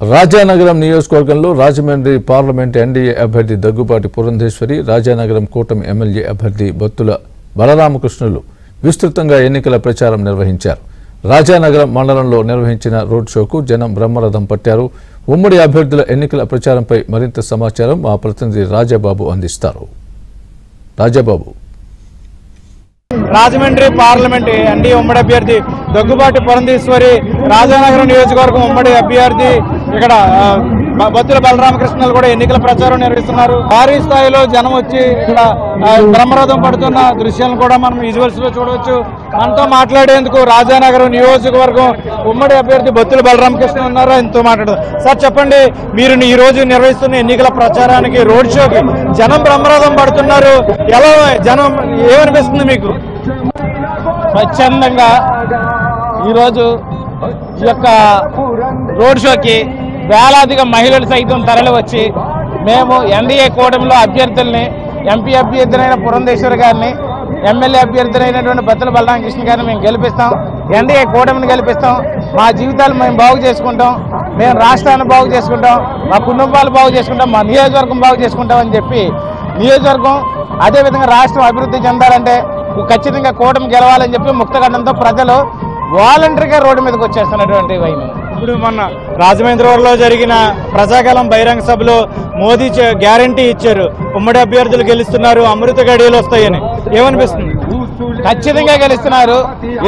రాజానగరం నియోజకవర్గంలో Rajahmundry parliament NDA అభ్యర్థి దగ్గుబాటి పురంధేశ్వరి రాజానగరం కూటమి ఎమ్మెల్యే అభ్యర్థి బత్తుల బలరామకృష్ణులు విస్తృతంగా ఎన్నికల ప్రచారం నిర్వహించారు. రాజానగరం మండలంలో నిర్వహించిన రోడ్ షోకు జనం బ్రహ్మరథం పట్టారు. ఉమ్మడి అభ్యర్థుల ఎన్నికల ప్రచారంపై మరింత సమాచారం మా ప్రతినిధి రాజాబాబు అందిస్తారు. రాజాబాబు. రాజమండ్రి పార్లమెంట్ ఎన్డీ ఉమ్మడి అభ్యర్థి దగ్గుబాటి పురంధేశ్వరి రాజానగరం నియోజకవర్గం ఉమ్మడి అభ్యర్థి ఇక్కడ బొత్తుల బ- బలరామకృష్ణలు కూడా ఎన్నికల ప్రచారం నిర్వహిస్తున్నారు. భారీ స్థాయిలో జనం వచ్చి ఇక్కడ బ్రహ్మరథం పడుతున్న దృశ్యాలను కూడా మనం విజువల్స్లో చూడవచ్చు. మనతో మాట్లాడేందుకు రాజానగరం నియోజకవర్గం ఉమ్మడి అభ్యర్థి బొత్తుల బలరామకృష్ణ ఉన్నారు? ఆయనతో మాట్లాడదాం. సార్ చెప్పండి మీరు ఈ రోజు నిర్వహిస్తున్న ఎన్నికల ప్రచారానికి రోడ్ షోకి జనం బ్రహ్మరథం పడుతున్నారు. ఎలా జనం ఏమనిపిస్తుంది మీకు? స్వచ్ఛందంగా ఈరోజు ఈ యొక్క రోడ్ షోకి వేలాదిగా మహిళలు సైతం తరలివచ్చి మేము ఎన్డీఏ కూటమిలో అభ్యర్థుల్ని ఎంపీ అభ్యర్థులైన పురంధేశ్వర్ గారిని ఎమ్మెల్యే అభ్యర్థులైనటువంటి బత్తుల బలరామకృష్ణ గారిని మేము గెలిపిస్తాం. ఎన్డీఏ కూటమిని గెలిపిస్తాం. మా జీవితాలు మేము బాగు చేసుకుంటాం. మేము రాష్ట్రాన్ని బాగు చేసుకుంటాం. మా కుటుంబాలు బాగు చేసుకుంటాం. మా నియోజకవర్గం బాగు చేసుకుంటాం అని చెప్పి నియోజకవర్గం అదేవిధంగా రాష్ట్రం అభివృద్ధి చెందాలంటే ఖచ్చితంగా కూటమి గెలవాలని చెప్పి ముక్తగండంతో ప్రజలు వాలంటరీగా రోడ్డు మీదకి వచ్చేస్తున్నటువంటి వైన. ఇప్పుడు మొన్న రాజమహేంద్రవరంలో జరిగిన ప్రజాకాలం బహిరంగ సభలో మోదీ గ్యారంటీ ఇచ్చారు. ఉమ్మడి అభ్యర్థులు గెలుస్తున్నారు అమృత గడియలు వస్తాయని. ఏమనిపిస్తుంది? ఖచ్చితంగా గెలుస్తున్నారు.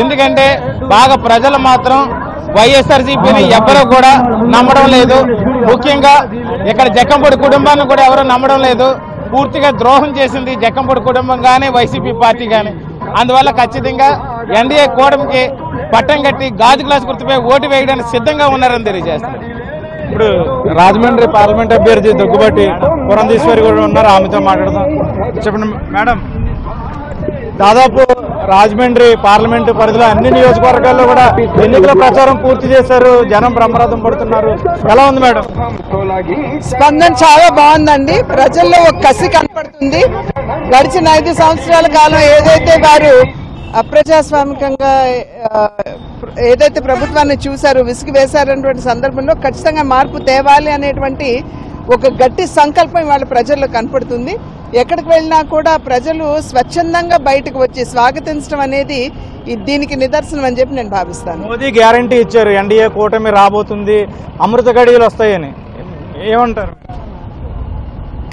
ఎందుకంటే బాగా ప్రజలు మాత్రం వైఎస్ఆర్సీపీని ఎవరూ కూడా నమ్మడం లేదు. ముఖ్యంగా ఇక్కడ జక్కంపూడి కుటుంబాన్ని కూడా ఎవరు నమ్మడం లేదు. పూర్తిగా ద్రోహం చేసింది జక్కంపూడి కుటుంబం కానీ వైసీపీ పార్టీ కానీ అందువల్ల ఖచ్చితంగా ఎన్డీఏ కూటమికి పట్టం కట్టి గాజు గ్లాస్ గుర్తుపై ఓటు వేయడానికి సిద్ధంగా ఉన్నారని తెలియజేస్తారు. ఇప్పుడు రాజమండ్రి పార్లమెంట్ అభ్యర్థి దగ్గుబాటి పురంధేశ్వరి కూడా ఉన్నారు. ఆమెతో మాట్లాడదాం. చెప్పండి మేడం. దాదాపు రాజమండ్రి పార్లమెంట్ పరిధిలో అన్ని నియోజకవర్గాల్లో కూడా ఎన్నికల ప్రచారం పూర్తి చేశారు. జనం బ్రహ్మరథం పడుతున్నారు. ఎలా ఉంది మేడం? స్పందన చాలా బాగుందండి. ప్రజల్లో ఒక కసి కనపడుతుంది. గడిచిన ఐదు సంవత్సరాల కాలం ఏదైతే వారు అప్రజాస్వామికంగా ఏదైతే ప్రభుత్వాన్ని చూశారో విసిగి వేశారనేటువంటి సందర్భంలో ఖచ్చితంగా మార్పు తేవాలి అనేటువంటి ఒక గట్టి సంకల్పం వాళ్ళ ప్రజల్లో కనపడుతుంది. ఎక్కడికి వెళ్ళినా కూడా ప్రజలు స్వచ్ఛందంగా బయటకు వచ్చి స్వాగతించడం అనేది దీనికి నిదర్శనం అని చెప్పి నేను భావిస్తాను. మోదీ గ్యారంటీ ఇచ్చారు. ఎన్డీఏ కూటమి రాబోతుంది. అమృత గడియలు వస్తాయని. ఏమంటారు?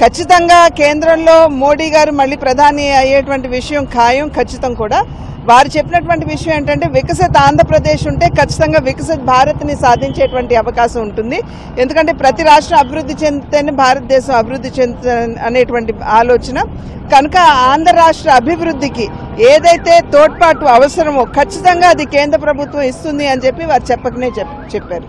ఖచ్చితంగా కేంద్రంలో మోడీ గారు మళ్ళీ ప్రధాని అయ్యేటువంటి విషయం ఖాయం ఖచ్చితం కూడా. వారు చెప్పినటువంటి విషయం ఏంటంటే వికసిత ఆంధ్రప్రదేశ్ ఉంటే ఖచ్చితంగా వికసిత భారత్ని సాధించేటువంటి అవకాశం ఉంటుంది. ఎందుకంటే ప్రతి రాష్ట్రం అభివృద్ధి చెందితేనే భారతదేశం అభివృద్ధి చెందుత అనేటువంటి ఆలోచన. కనుక ఆంధ్ర రాష్ట్ర అభివృద్ధికి ఏదైతే తోడ్పాటు అవసరమో ఖచ్చితంగా అది కేంద్ర ప్రభుత్వం ఇస్తుంది అని చెప్పి వారు చెప్పకనే చెప్ చెప్పారు.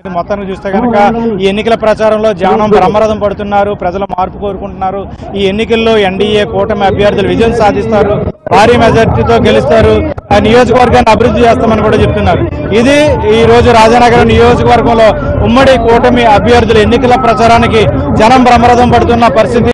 ఇది మొత్తాన్ని చూస్తే కనుక ఈ ఎన్నికల ప్రచారంలో జనం బ్రహ్మరథం పడుతున్నారు ప్రజలు మార్పు కోరుకుంటున్నారు. ఈ ఎన్నికల్లో ఎన్డీఏ కూటమి అభ్యర్థులు విజయం సాధిస్తారు భారీ మెజార్టీతో గెలుస్తారు ఆ నియోజకవర్గాన్ని అభివృద్ధి చేస్తామని కూడా చెప్తున్నారు. ఇది ఈ రోజు రాజానగరం నియోజకవర్గంలో ఉమ్మడి కూటమి అభ్యర్థులు ఎన్నికల ప్రచారానికి జనం బ్రహ్మరథం పడుతున్న పరిస్థితి.